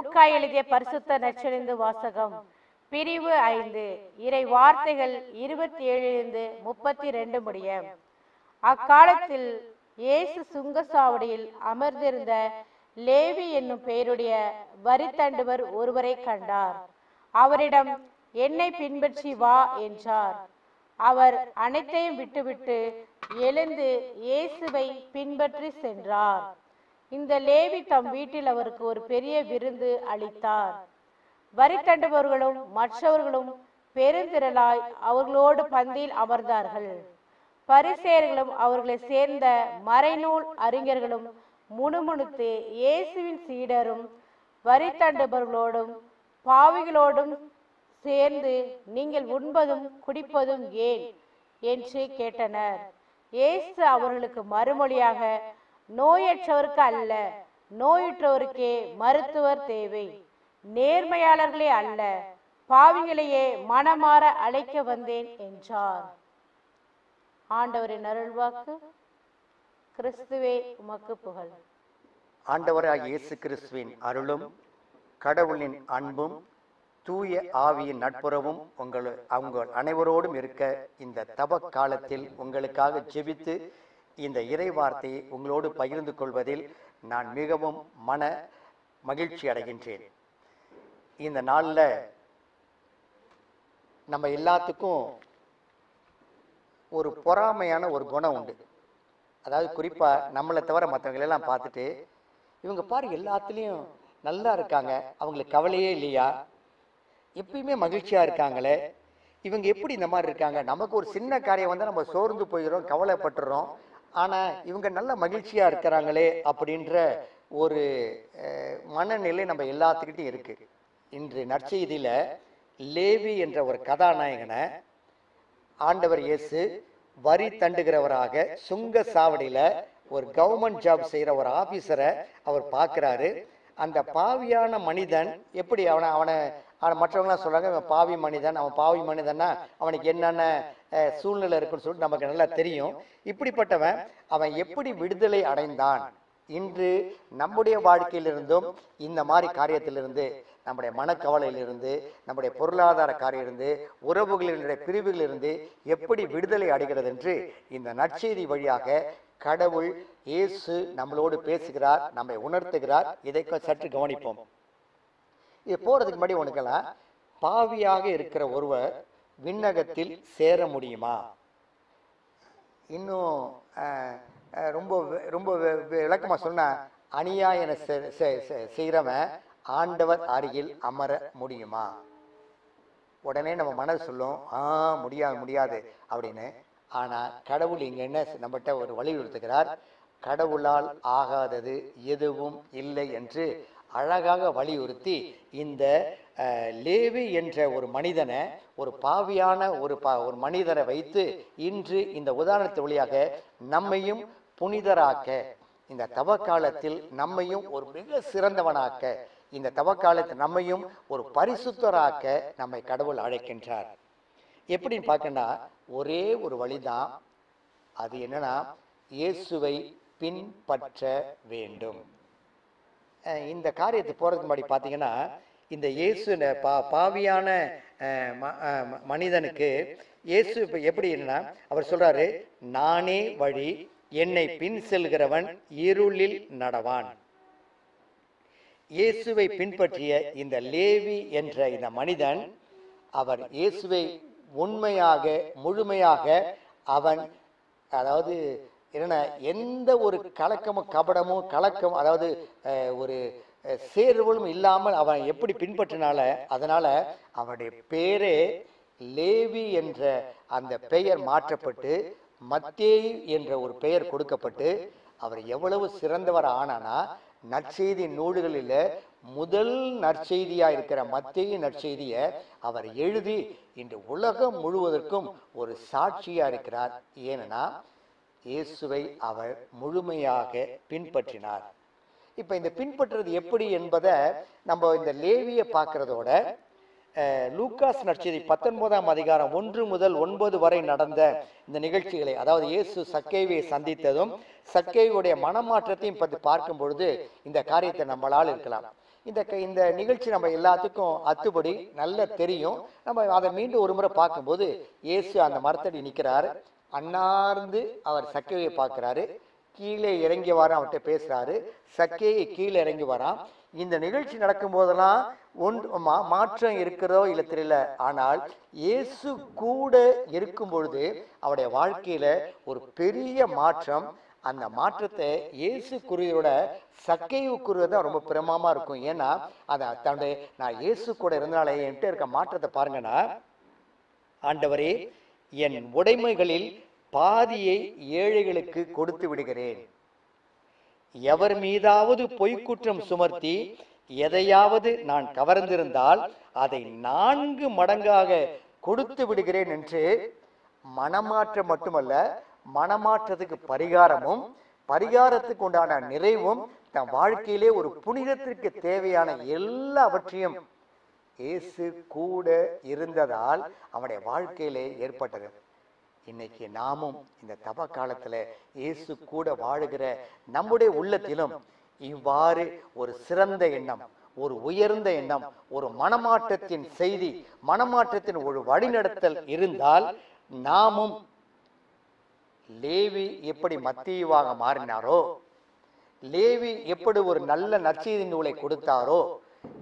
லூக்கா எழுதிய பரிசுத்த நற்செறிந்து வாசகம். பிரிவு ஐந்து. இறை வார்த்தைகள் இருபத்தி ஏழிலிருந்து முப்பத்தி ரெண்டு முடிய அக்காலத்தில் இயேசு சுங்கசாவடியில் அமர்ந்திருந்த லேவி என்னும் பெயருடைய வரித்தண்டுவர் ஒருவரை கண்டார். அவரிடம் என்னை பின்பற்றி வா என்றார். அவர் அனைத்தையும் விட்டுவிட்டு எழுந்து இயேசுவை பின்பற்றி சென்றார். இந்த லேவி தம் வீட்டில் அவருக்கு ஒரு பெரிய விருந்து அளித்தார். வரி தண்டுபவர்களும் மற்றவர்களும் பெருந்திரளாய் அவர்களோடு பந்தியில் அமர்ந்தார்கள். பரிசேர்களும் அவர்களை சேர்ந்த மறைநூல் அறிஞர்களும் முணுமுணுத்து இயேசுவின் சீடரும் வரி தண்டுபவர்களோடும் பாவிகளோடும் சேர்ந்து நீங்கள் உண்பதும் குடிப்பதும் ஏன்? என்று கேட்டனர். இயேசு அவர்களுக்கு மறுமொழியாக நோயற்றவருக்கு அல்ல நோயுற்றவருக்கே மருத்துவர் தேவை. நேர்மையாளர்களே அல்ல பாவிகளையே மனமாற அழைக்க வந்தேன் என்றார். ஆண்டவரின் அருள்வாக்கு கிறிஸ்துவே உமக்கு புகழ். ஆண்டவராக இயேசு கிறிஸ்துவின் அருளும் கடவுளின் அன்பும் தூய ஆவியின் நட்புறவும் உங்கள் உங்கள் அனைவரோடும் இருக்க இந்த தப காலத்தில் உங்களுக்காக ஜெபித்து இந்த இறை வார்த்தையை உங்களோடு பகிர்ந்து கொள்வதில் நான் மிகவும் மன மகிழ்ச்சி அடைகின்றேன். இந்த நாளில் நம்ம எல்லாத்துக்கும் ஒரு பொறாமையான ஒரு குணம் உண்டு. அதாவது குறிப்பாக நம்மளை தவிர மற்றவங்களெல்லாம் பார்த்துட்டு இவங்க பாரு எல்லாத்துலேயும் நல்லா இருக்காங்க அவங்களுக்கு கவலையே இல்லையா? எப்பயுமே மகிழ்ச்சியாக இருக்காங்களே? இவங்க எப்படி இந்த மாதிரி இருக்காங்க? நமக்கு ஒரு சின்ன காரியம் வந்தால் நம்ம சோர்ந்து போயிடுறோம் கவலைப்பட்டுறோம். ஆனால் இவங்க நல்ல மகிழ்ச்சியாக இருக்கிறாங்களே அப்படின்ற ஒரு மனநிலை நம்ம எல்லாத்துக்கிட்டையும் இருக்கு. இன்று நற்செய்தியில் லேவி என்ற ஒரு கதாநாயகனை ஆண்டவர் இயேசு வரி தண்டுகிறவராக சுங்க சாவடியில் ஒரு கவர்மெண்ட் ஜாப் செய்கிற ஒரு ஆபீசரை அவர் பார்க்குறாரு அந்த பாவியான மனிதன் எப்படி அவனை அவனை அவனை மற்றவங்களாம் சொல்கிறாங்க இவன் பாவி மனிதன் அவன் பாவி மனிதன்னா அவனுக்கு என்னென்ன சூழ்நிலை இருக்குன்னு சொல்லிட்டு நமக்கு நல்லா தெரியும். இப்படிப்பட்டவன் அவன் எப்படி விடுதலை அடைந்தான்? இன்று நம்முடைய வாழ்க்கையிலிருந்தும் இந்த மாதிரி காரியத்திலிருந்து நம்முடைய மனக்கவலையிலிருந்து நம்முடைய பொருளாதார காரியிலிருந்து உறவுகளினுடைய பிரிவுகளிலிருந்து எப்படி விடுதலை அடைகிறது என்று இந்த நற்செய்தி வழியாக கடவுள் இயேசு நம்மளோடு பேசுகிறார் நம்மை உணர்த்துகிறார். இதை சற்று கவனிப்போம். இது போகிறதுக்கு முன்னாடி உனக்கெல்லாம் பாவியாக இருக்கிற ஒருவர் விண்ணகத்தில் சேர முடியுமா? இன்னும் ரொம்ப ரொம்ப விளக்கமாக சொன்னால் விளக்கமா சொன்னா அநியாயன செய்கிறவன் ஆண்டவர் அருகில் அமர முடியுமா? உடனே நம்ம மனது சொல்லும் ஆ முடியாது முடியாது அப்படின்னு. ஆனால் கடவுள் இங்கே என்ன நம்மகிட்ட ஒரு வலியுறுத்துகிறார் கடவுளால் ஆகாதது எதுவும் இல்லை என்று அழகாக வலியுறுத்தி இந்த லேவி என்ற ஒரு மனிதனை ஒரு பாவியான ஒரு பா ஒரு மனிதரை வைத்து இன்று இந்த உதாரணத்து வழியாக நம்மையும் புனிதராக்க இந்த தவக்காலத்தில் நம்மையும் ஒரு மிக சிறந்தவனாக்க இந்த தவக்காலத்தில் நம்மையும் ஒரு பரிசுத்தராக்க நம்மை கடவுள் அழைக்கின்றார். எப்படின்னு பார்க்கணும்னா ஒரே ஒரு வழிதான். அது என்னன்னா இயேசுவை பின்பற்ற வேண்டும். இந்த காரியத்தை போகிறதுக்கு முன்னாடி பார்த்தீங்கன்னா இந்த இயேசு பா பாவியான ம- மனிதனுக்கு இயேசு இப்போ எப்படி அவர் சொல்கிறாரு நானே வழி என்னை பின் செல்கிறவன் இருளில் நடவான். இயேசுவை பின்பற்றிய இந்த லேவி என்ற இந்த மனிதன் அவர் இயேசுவை உண்மையாக முழுமையாக அவன் அதாவது என்ன எந்த ஒரு கலக்கமும் கபடமும் கலக்கம் அதாவது ஒரு சேர்வுகளும் இல்லாமல் அவன் எப்படி பின்பற்றினால அதனால் அவனுடைய பேரே லேவி என்ற அந்த பெயர் மாற்றப்பட்டு மத்தேயு என்ற ஒரு பெயர் கொடுக்கப்பட்டு அவர் எவ்வளவு சிறந்தவர் ஆனானா நற்செய்தி நூல்களில் முதல் நற்செய்தியாக இருக்கிற மத்திய நற்செய்தியை அவர் எழுதி இன்று உலகம் முழுவதற்கும் ஒரு சாட்சியாக இருக்கிறார். ஏனெனா இயேசுவை அவர் முழுமையாக பின்பற்றினார். இப்போ இந்த பின்பற்றுறது எப்படி என்பதை நம்ம இந்த லேவியை பார்க்கறதோட லூக்காஸ் நட்சதி பத்தொன்பதாம் அதிகாரம் ஒன்று முதல் ஒன்பது வரை நடந்த இந்த நிகழ்ச்சிகளை அதாவது இயேசு சக்கேவை சந்தித்ததும் சக்கேவுடைய மனமாற்றத்தையும் பற்றி பார்க்கும் பொழுது இந்த காரியத்தை நம்மளால் இருக்கலாம். இந்த க- இந்த நிகழ்ச்சி நம்ம எல்லாத்துக்கும் அத்துப்படி நல்லா தெரியும். நம்ம அதை மீண்டும் ஒரு முறை பார்க்கும்போது இயேசு அந்த மரத்தடி நிற்கிறார் அன்னார்ந்து அவர் சக்கையை பார்க்குறாரு. கீழே இறங்கி வர அவர்கிட்ட பேசுறாரு. சக்கையை கீழே இறங்கி வரான் இந்த நிகழ்ச்சி நடக்கும் போதெல்லாம் ஒன்று மா- மாற்றம் இருக்கிறதோ இல்லை தெரியல. ஆனால் இயேசு கூட இருக்கும் பொழுது அவருடைய வாழ்க்கையில ஒரு பெரிய மாற்றம். அந்த மாற்றத்தை இயேசு குருவியோட சக்கைவு குருவை தான் ரொம்ப பிரமமா இருக்கும். ஏன்னா அதை தன்னுடைய நான் இயேசு கூட இருந்தனாலே என்கிட்ட இருக்க மாற்றத்தை பாருங்கன்னா ஆண்டவரே என் உடைமைகளில் பாதியை ஏழைகளுக்கு கொடுத்து விடுகிறேன். எவர் மீதாவது பொய்க்குற்றம் சுமர்த்தி எதையாவது நான் கவர்ந்திருந்தால் அதை நான்கு மடங்காக கொடுத்து விடுகிறேன் என்று மனமாற்றம் மட்டுமல்ல மனமாற்றத்துக்கு பரிகாரமும் பரிகாரத்துக்கு உண்டான நிறைவும் தன் வாழ்க்கையிலே ஒரு புனிதத்திற்கு தேவையான எல்லாவற்றையும் இயேசு கூட இருந்ததால் அவனுடைய வாழ்க்கையிலே ஏற்பட்டது. இன்னைக்கு நாமும் இந்த தப காலத்துல இயேசு கூட வாழுகிற நம்முடைய உள்ளத்திலும் இவ்வாறு ஒரு சிறந்த எண்ணம் ஒரு உயர்ந்த எண்ணம் ஒரு மனமாற்றத்தின் செய்தி மனமாற்றத்தின் ஒரு வழிநடத்தல் இருந்தால் நாமும் லேவி எப்படி மத்தியவாக மாறினாரோ லேவி எப்படி ஒரு நல்ல நற்செய்தி நூலை கொடுத்தாரோ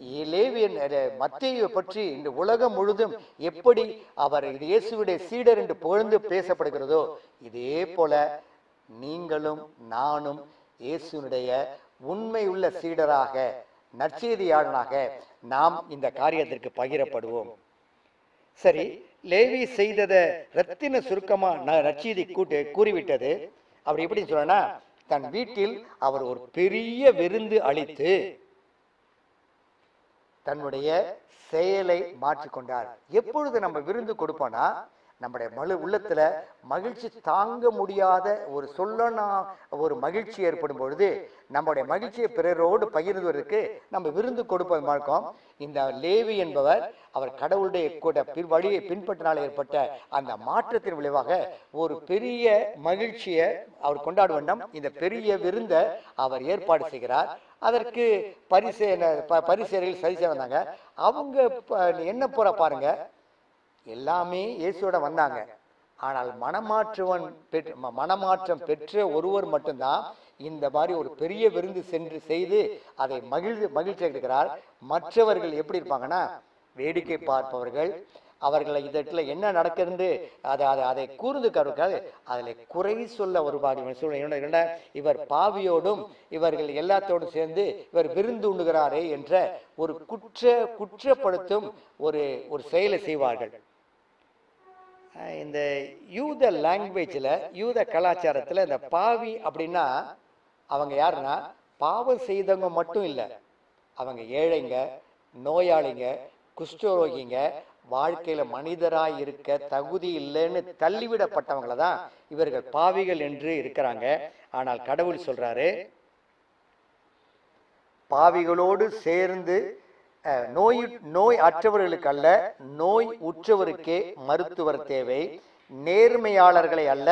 லேவியன் மத்தியை பற்றி இந்த உலகம் முழுதும் எப்படி அவர் இது சீடர் என்று புகழ்ந்து பேசப்படுகிறதோ இதே போல நீங்களும் நானும் இயேசுனுடைய உண்மையுள்ள சீடராக நற்செய்தியாளனாக நாம் இந்த காரியத்திற்கு பகிரப்படுவோம். சரி லேவி செய்ததை ரத்தின சுருக்கமா ந- நற்செய்தி கூட்டு கூறிவிட்டது. அவர் எப்படி சொல்லனா தன் வீட்டில் அவர் ஒரு பெரிய விருந்து அளித்து தன்னுடைய செயலை மாற்றிக்கொண்டார். எப்பொழுது நம்ம விருந்து கொடுப்போம்னா நம்முடைய மழு உள்ளத்துல மகிழ்ச்சி தாங்க முடியாத ஒரு சொல்லனா ஒரு மகிழ்ச்சி ஏற்படும் பொழுது நம்முடைய மகிழ்ச்சியை பிறரோடு பகிர்ந்துவதற்கு நம்ம விருந்து கொடுப்பது மார்க்கம் இந்த லேவி என்பவர் அவர் கடவுளுடைய கூட பின் வழியை பின்பற்றினால் ஏற்பட்ட அந்த மாற்றத்தின் விளைவாக ஒரு பெரிய மகிழ்ச்சியை அவர் கொண்டாட இந்த பெரிய விருந்தை அவர் ஏற்பாடு செய்கிறார். அதற்கு பரிசு பரிசேரிகள் சரி செய்ய வந்தாங்க அவங்க என்ன போற பாருங்க. எல்லாமே இயேசுவோட வந்தாங்க. ஆனால் மனமாற்றுவன் பெற்று மனமாற்றம் பெற்ற ஒருவர் மட்டும்தான் இந்த மாதிரி ஒரு பெரிய விருந்து சென்று செய்து அதை மகிழ்ந்து மகிழ்ச்சி எடுக்கிறார் மற்றவர்கள் எப்படி இருப்பாங்கன்னா வேடிக்கை பார்ப்பவர்கள் அவர்களை இதற்குள்ள என்ன நடக்கிறது அதை அதை அதை கூர்ந்து கருக்காது அதில் குறை சொல்ல வருவார்கள் சொல்ல என்ன- இவர் பாவியோடும் இவர்கள் எல்லாத்தோடும் சேர்ந்து இவர் விருந்து உண்ணுகிறாரே என்ற ஒரு குற்ற குற்றப்படுத்தும் ஒரு ஒரு செயலை செய்வார்கள். இந்த யூத லாங்குவேஜில் யூத கலாச்சாரத்தில் இந்த பாவி அப்படின்னா அவங்க யாருன்னா? பாவம் செய்தவங்க மட்டும் இல்லை. அவங்க ஏழைங்க நோயாளிங்க குஷ்டரோகிங்க வாழ்க்கையில மனிதராய் இருக்க தகுதி இல்லைன்னு தள்ளிவிடப்பட்டவங்கள தான் இவர்கள் பாவிகள் என்று இருக்கிறாங்க. ஆனால் கடவுள் சொல்றாரு பாவிகளோடு சேர்ந்து அஹ், நோய் நோய் அற்றவர்களுக்கு அல்ல நோய் உற்றவருக்கே மருத்துவர் தேவை. நேர்மையாளர்களை அல்ல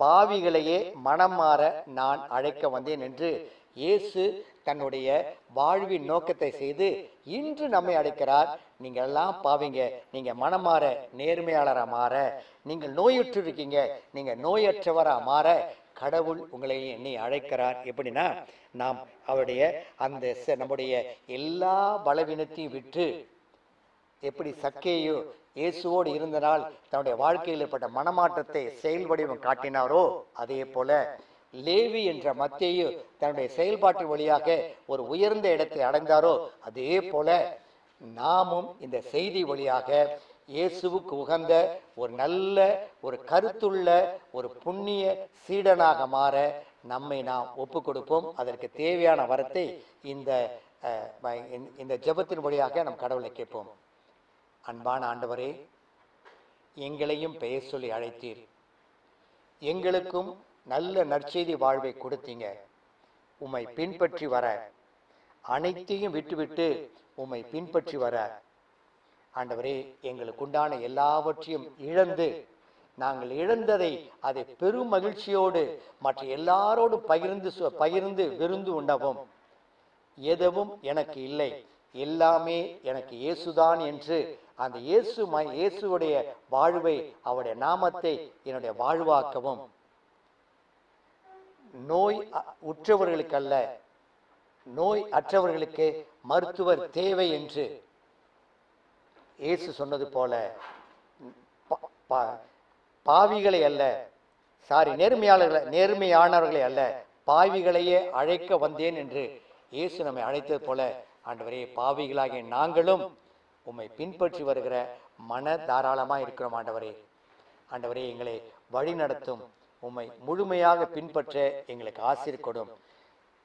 பாவிகளையே மனம் மாற நான் அழைக்க வந்தேன் என்று இயேசு தன்னுடைய வாழ்வின் நோக்கத்தை செய்து இன்று நம்மை அழைக்கிறார். நீங்கள் எல்லாம் பாவீங்க. நீங்க மனம் மாற நேர்மையாளரா மாற. நீங்கள் நோயுற்று இருக்கீங்க நீங்க நோயற்றவரா மாற கடவுள் உங்களை என்னை அழைக்கிறார். எப்படின்னா நாம் அவருடைய அந்த ச- நம்முடைய எல்லா பலவீனத்தையும் விற்று எப்படி சக்கேயோ இயேசுவோடு இருந்தனால் தன்னுடைய வாழ்க்கையில் ஏற்பட்ட மனமாற்றத்தை செயல் வடிவம் காட்டினாரோ அதே போல லேவி என்ற மத்தியு தன்னுடைய செயல்பாட்டு வழியாக ஒரு உயர்ந்த இடத்தை அடைந்தாரோ அதே போல நாமும் இந்த செய்தி வழியாக இயேசுவுக்கு உகந்த ஒரு நல்ல ஒரு கருத்துள்ள ஒரு புண்ணிய சீடனாக மாற நம்மை நாம் ஒப்பு கொடுப்போம் அதற்கு தேவையான வரத்தை இந்த இந்த- இந்த ஜெபத்தின் வழியாக நம் கடவுளை கேட்போம். அன்பான ஆண்டவரே எங்களையும் பெயர் சொல்லி அழைத்தீர். எங்களுக்கும் நல்ல நற்செய்தி வாழ்வை கொடுத்தீங்க. உம்மை பின்பற்றி வர. அனைத்தையும் விட்டுவிட்டு உம்மை பின்பற்றி வர. ஆண்டவரே எங்களுக்கு உண்டான எல்லாவற்றையும் இழந்து நாங்கள் இழந்ததை அதை பெரும் மகிழ்ச்சியோடு மற்ற எல்லாரோடும் பகிர்ந்து சு- பகிர்ந்து விருந்து உண்டவும் எதுவும் எனக்கு இல்லை. எல்லாமே எனக்கு இயேசுதான் என்று அந்த இயேசு ம- வாழ்வை அவருடைய நாமத்தை என்னுடைய வாழ்வாக்கவும். நோய் அ- உற்றவர்களுக்கல்ல. நோய் அற்றவர்களுக்கு மருத்துவர் தேவை என்று இயேசு சொன்னது போல. பா- பாவிகளை அல்ல. சாரி நேர்மையாளர்களை நேர்மையானவர்களை அல்ல. பாவிகளையே அழைக்க வந்தேன் என்று இயேசு நம்மை அழைத்தது போல. ஆண்டவரே பாவிகளாகிய நாங்களும் உம்மை பின்பற்றி வருகிற மன தாராளமா இருக்கிறோம் ஆண்டவரே. ஆண்டவரே எங்களை வழி நடத்தும் உம்மை முழுமையாக பின்பற்ற எங்களுக்கு ஆசிர் கொடும்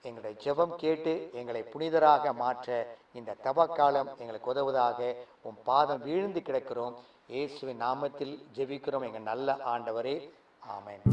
எங்களுடைய ஜெபம் கேட்டு எங்களை புனிதராக மாற்ற இந்த தவக்காலம் எங்களுக்கு உதவுவதாக உன் பாதம் வீழ்ந்து கிடக்கிறோம். இயேசுவின் நாமத்தில் ஜெபிக்கிறோம். எங்கள் நல்ல ஆண்டவரே. ஆமேன்.